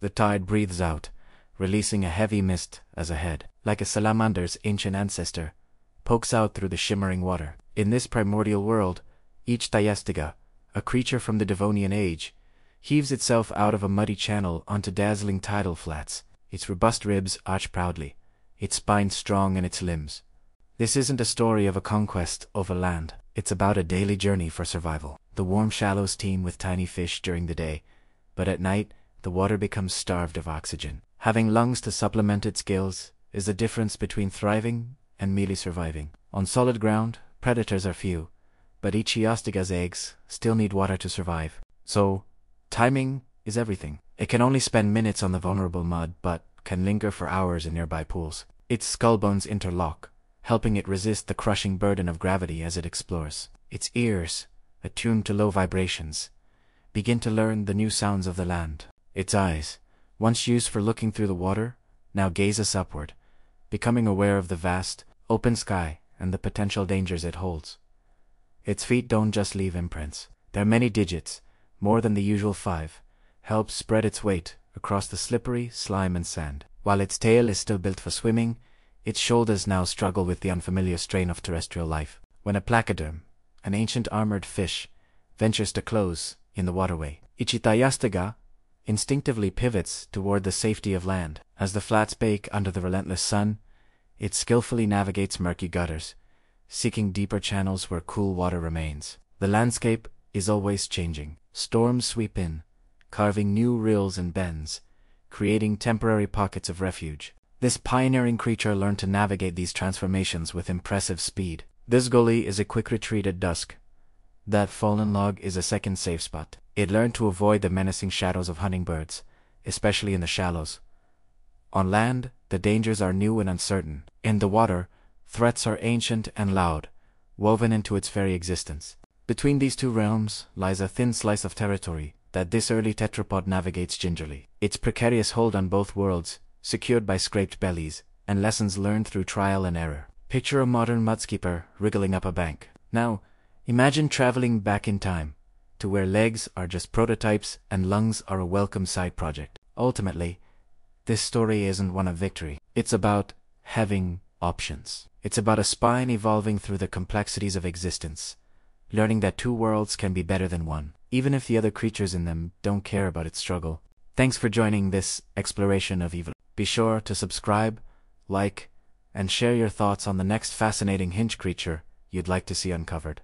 The tide breathes out, releasing a heavy mist as a head, like a salamander's ancient ancestor, pokes out through the shimmering water. In this primordial world, Ichthyostega, a creature from the Devonian age, heaves itself out of a muddy channel onto dazzling tidal flats, its robust ribs arch proudly, its spine strong in its limbs. This isn't a story of a conquest over land. It's about a daily journey for survival. The warm shallows teem with tiny fish during the day, but at night, the water becomes starved of oxygen. Having lungs to supplement its gills is the difference between thriving and merely surviving. On solid ground, predators are few, but Ichthyostega's eggs still need water to survive. So, timing is everything. It can only spend minutes on the vulnerable mud, but can linger for hours in nearby pools. Its skull bones interlock, helping it resist the crushing burden of gravity as it explores. Its ears, attuned to low vibrations, begin to learn the new sounds of the land. Its eyes, once used for looking through the water, now gaze us upward, becoming aware of the vast, open sky and the potential dangers it holds. Its feet don't just leave imprints. Their many digits, more than the usual five, help spread its weight across the slippery slime and sand. While its tail is still built for swimming, its shoulders now struggle with the unfamiliar strain of terrestrial life. When a placoderm, an ancient armored fish, ventures to close in the waterway, Ichthyostega instinctively pivots toward the safety of land. As the flats bake under the relentless sun, it skillfully navigates murky gutters, seeking deeper channels where cool water remains. The landscape is always changing. Storms sweep in, carving new rills and bends, creating temporary pockets of refuge. This pioneering creature learned to navigate these transformations with impressive speed. This gully is a quick retreat at dusk. That fallen log is a second safe spot. It learned to avoid the menacing shadows of hunting birds, especially in the shallows. On land, the dangers are new and uncertain. In the water, threats are ancient and loud, woven into its very existence. Between these two realms lies a thin slice of territory that this early tetrapod navigates gingerly. Its precarious hold on both worlds, secured by scraped bellies, and lessons learned through trial and error. Picture a modern mudskipper wriggling up a bank. Now, imagine traveling back in time, to where legs are just prototypes and lungs are a welcome side project. Ultimately, this story isn't one of victory. It's about having options. It's about a spine evolving through the complexities of existence, learning that two worlds can be better than one, even if the other creatures in them don't care about its struggle. Thanks for joining this exploration of evil. Be sure to subscribe, like, and share your thoughts on the next fascinating hinge creature you'd like to see uncovered.